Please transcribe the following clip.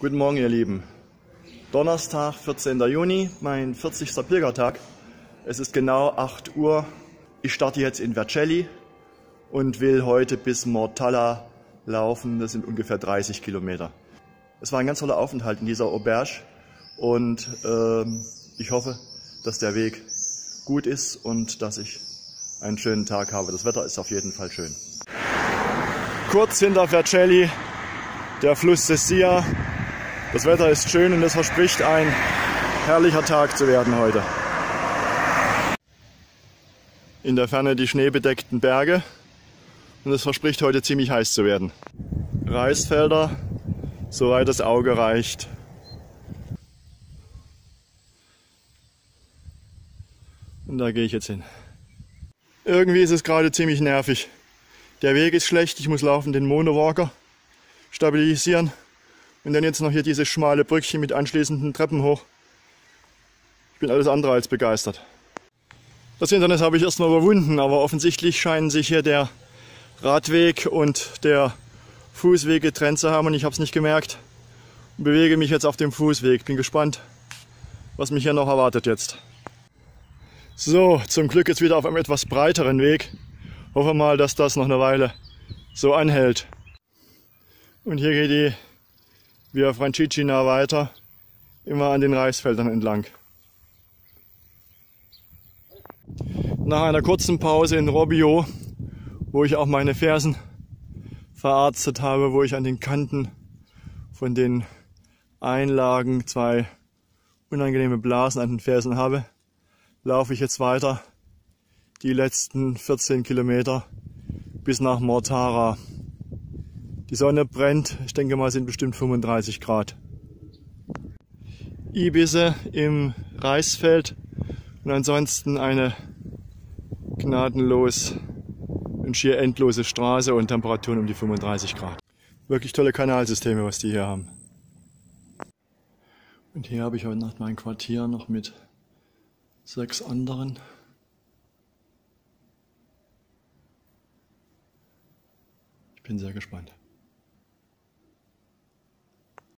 Guten Morgen, ihr Lieben. Donnerstag, 14. Juni, mein 40. Pilgertag. Es ist genau 8 Uhr. Ich starte jetzt in Vercelli und will heute bis Mortalla laufen. Das sind ungefähr 30 Kilometer. Es war ein ganz toller Aufenthalt in dieser Auberge und ähm, ich hoffe, dass der Weg gut ist und dass ich einen schönen Tag habe. Das Wetter ist auf jeden Fall schön. Kurz hinter Vercelli der Fluss Sessia. Das Wetter ist schön und es verspricht ein herrlicher Tag zu werden heute. In der Ferne die schneebedeckten Berge und es verspricht heute ziemlich heiß zu werden. Reisfelder, soweit das Auge reicht. Und da gehe ich jetzt hin. Irgendwie ist es gerade ziemlich nervig. Der Weg ist schlecht, ich muss laufen den Monowalker stabilisieren. Und dann jetzt noch hier dieses schmale Brückchen mit anschließenden Treppen hoch. Ich bin alles andere als begeistert. Das Hindernis habe ich erstmal überwunden, aber offensichtlich scheinen sich hier der Radweg und der Fußweg getrennt zu haben und ich habe es nicht gemerkt. Und bewege mich jetzt auf dem Fußweg. Bin gespannt, was mich hier noch erwartet jetzt. So, zum Glück jetzt wieder auf einem etwas breiteren Weg. Hoffe mal, dass das noch eine Weile so anhält. Und hier geht die Via Francigena weiter, immer an den Reisfeldern entlang. Nach einer kurzen Pause in Robbio, wo ich auch meine Fersen verarztet habe, wo ich an den Kanten von den Einlagen zwei unangenehme Blasen an den Fersen habe, laufe ich jetzt weiter die letzten 14 Kilometer bis nach Mortara. Die Sonne brennt, ich denke mal sind bestimmt 35 Grad. Ibisse im Reisfeld und ansonsten eine gnadenlos und schier endlose Straße und Temperaturen um die 35 Grad. Wirklich tolle Kanalsysteme, was die hier haben. Und hier habe ich heute Nacht mein Quartier noch mit sechs anderen. Ich bin sehr gespannt.